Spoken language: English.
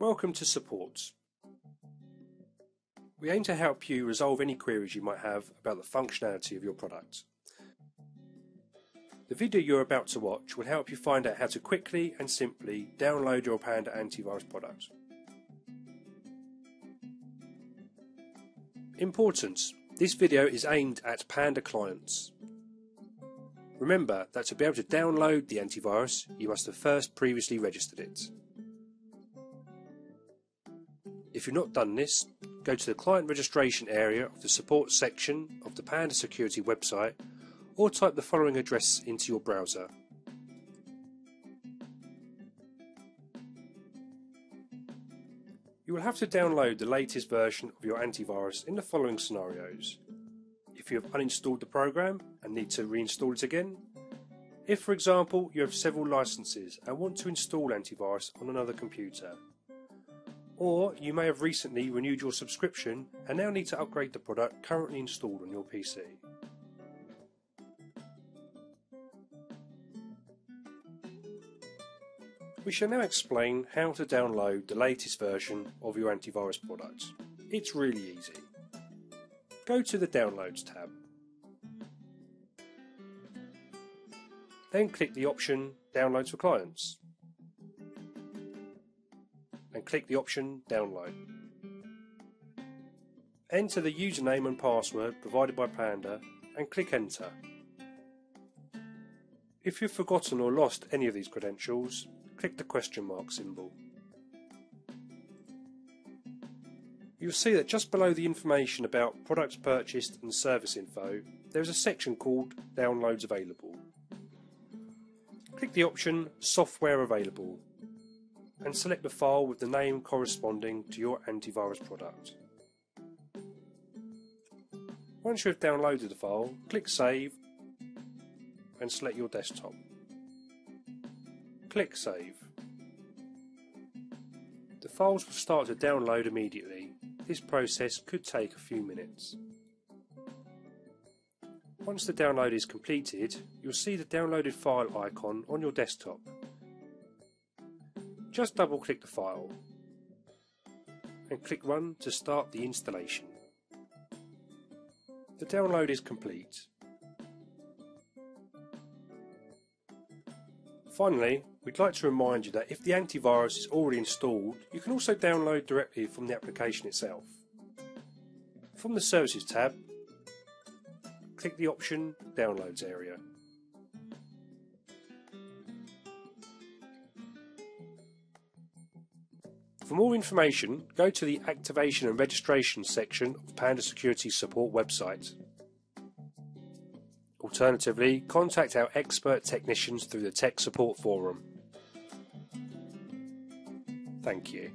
Welcome to Support. We aim to help you resolve any queries you might have about the functionality of your product. The video you're about to watch will help you find out how to quickly and simply download your Panda antivirus product. Importance. This video is aimed at Panda clients. Remember that to be able to download the antivirus, you must have first previously registered it. If you've not done this, go to the client registration area of the support section of the Panda Security website or type the following address into your browser. You will have to download the latest version of your antivirus in the following scenarios. If you have uninstalled the program and need to reinstall it again, if for example you have several licenses and want to install antivirus on another computer, or you may have recently renewed your subscription and now need to upgrade the product currently installed on your PC. We shall now explain how to download the latest version of your antivirus product. It's really easy. Go to the Downloads tab. Then click the option Downloads for Clients click the option Download. Enter the username and password provided by Panda and click Enter. If you've forgotten or lost any of these credentials, click the question mark symbol. You'll see that just below the information about products purchased and service info, there is a section called Downloads Available. Click the option Software Available and select the file with the name corresponding to your antivirus product. Once you have downloaded the file, click Save and select your desktop. Click Save. The files will start to download immediately. This process could take a few minutes. Once the download is completed, you'll see the downloaded file icon on your desktop. Just double click the file and click Run to start the installation. The download is complete. Finally, we'd like to remind you that if the antivirus is already installed, you can also download directly from the application itself. From the Services tab, click the option Downloads area. For more information, go to the Activation and Registration section of Panda Security Support website. Alternatively, contact our expert technicians through the Tech Support Forum. Thank you.